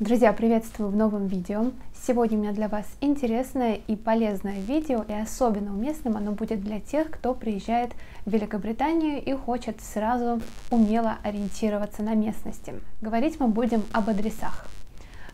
Друзья, приветствую в новом видео. Сегодня у меня для вас интересное и полезное видео, и особенно уместным оно будет для тех, кто приезжает в Великобританию и хочет сразу умело ориентироваться на местности. Говорить мы будем об адресах.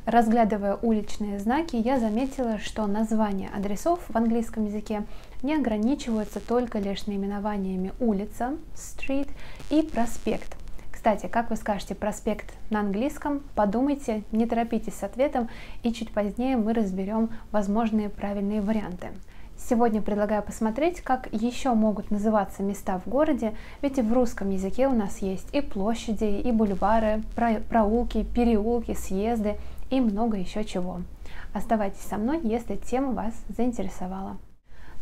Разглядывая уличные знаки, я заметила, что названия адресов в английском языке не ограничиваются только лишь наименованиями улица, street и проспект – кстати, как вы скажете проспект на английском, подумайте, не торопитесь с ответом, и чуть позднее мы разберем возможные правильные варианты. Сегодня предлагаю посмотреть, как еще могут называться места в городе, ведь и в русском языке у нас есть и площади, и бульвары, проулки, переулки, съезды и много еще чего. Оставайтесь со мной, если тема вас заинтересовала.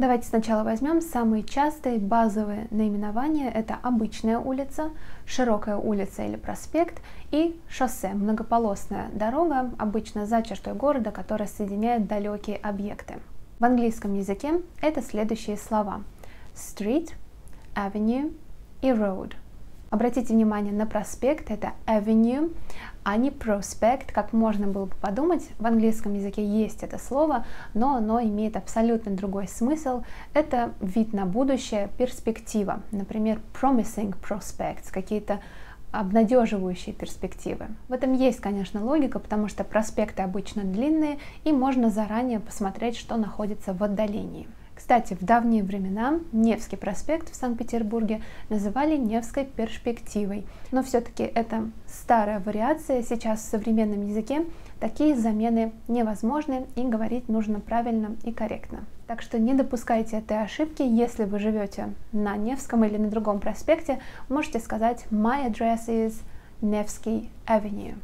Давайте сначала возьмем самые частые базовые наименования. Это обычная улица, широкая улица или проспект и шоссе, многополосная дорога, обычно за чертой города, которая соединяет далекие объекты. В английском языке это следующие слова. Street, avenue и road. Обратите внимание на проспект, это avenue, а не проспект, как можно было бы подумать. В английском языке есть это слово, но оно имеет абсолютно другой смысл. Это вид на будущее, перспектива. Например, promising prospects, какие-то обнадеживающие перспективы. В этом есть, конечно, логика, потому что проспекты обычно длинные, и можно заранее посмотреть, что находится в отдалении. Кстати, в давние времена Невский проспект в Санкт-Петербурге называли Невской перспективой, но все-таки это старая вариация, сейчас в современном языке такие замены невозможны и говорить нужно правильно и корректно. Так что не допускайте этой ошибки, если вы живете на Невском или на другом проспекте, можете сказать «My address is Невский Avenue».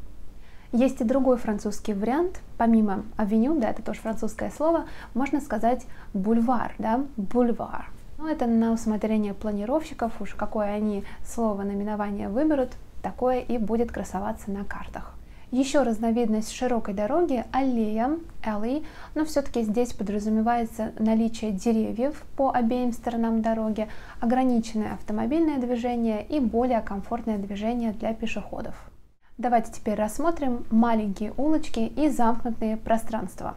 Есть и другой французский вариант, помимо авеню, да, это тоже французское слово, можно сказать бульвар, да, бульвар. Но ну, это на усмотрение планировщиков, уж какое они слово наименование выберут, такое и будет красоваться на картах. Еще разновидность широкой дороги – аллея, alley, но все-таки здесь подразумевается наличие деревьев по обеим сторонам дороги, ограниченное автомобильное движение и более комфортное движение для пешеходов. Давайте теперь рассмотрим маленькие улочки и замкнутые пространства.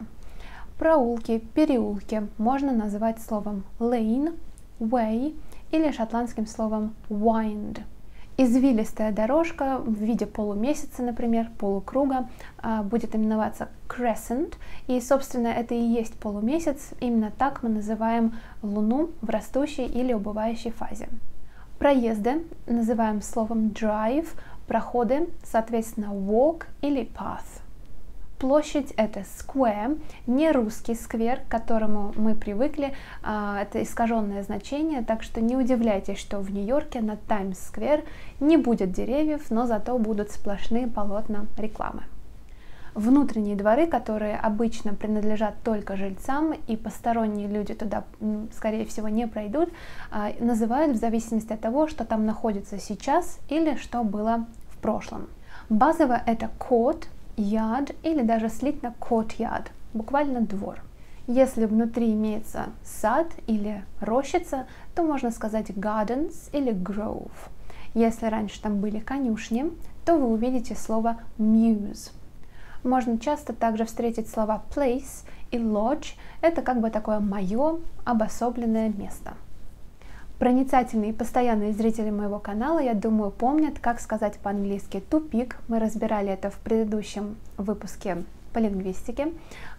Проулки, переулки можно называть словом lane, way или шотландским словом wind. Извилистая дорожка в виде полумесяца, например, полукруга, а, будет именоваться crescent, и, собственно, это и есть полумесяц, именно так мы называем Луну в растущей или убывающей фазе. Проезды называем словом drive, проходы, соответственно, walk или path. Площадь это square, не русский сквер, к которому мы привыкли, а, это искаженное значение, так что не удивляйтесь, что в Нью-Йорке на Таймс-сквер не будет деревьев, но зато будут сплошные полотна рекламы. Внутренние дворы, которые обычно принадлежат только жильцам и посторонние люди туда, скорее всего, не пройдут, а, называют в зависимости от того, что там находится сейчас или что было прошлом. Базово это court, yard или даже слитно courtyard, буквально двор. Если внутри имеется сад или рощица, то можно сказать gardens или grove. Если раньше там были конюшни, то вы увидите слово mews – можно часто также встретить слова place и lodge. Это как бы такое мое обособленное место. Проницательные и постоянные зрители моего канала, я думаю, помнят, как сказать по-английски тупик. Мы разбирали это в предыдущем выпуске по лингвистике.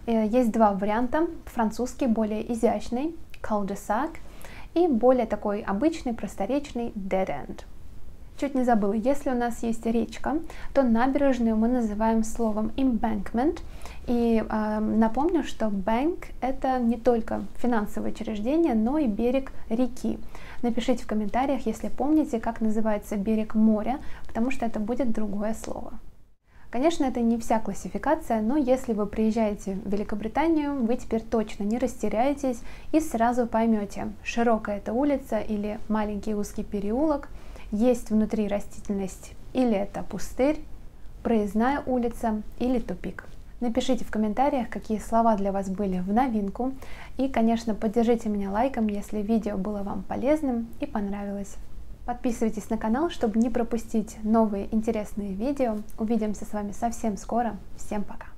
Э, есть два варианта. Французский более изящный, cul-de-sac, и более такой обычный, просторечный dead end. Чуть не забыла, если у нас есть речка, то набережную мы называем словом embankment. И э, напомню, что bank это не только финансовое учреждение, но и берег реки. Напишите в комментариях, если помните, как называется берег моря, потому что это будет другое слово. Конечно, это не вся классификация, но если вы приезжаете в Великобританию, вы теперь точно не растеряетесь и сразу поймете, широкая это улица или маленький узкий переулок – есть внутри растительность или это пустырь, проездная улица или тупик. Напишите в комментариях, какие слова для вас были в новинку. И, конечно, поддержите меня лайком, если видео было вам полезным и понравилось. Подписывайтесь на канал, чтобы не пропустить новые интересные видео. Увидимся с вами совсем скоро. Всем пока!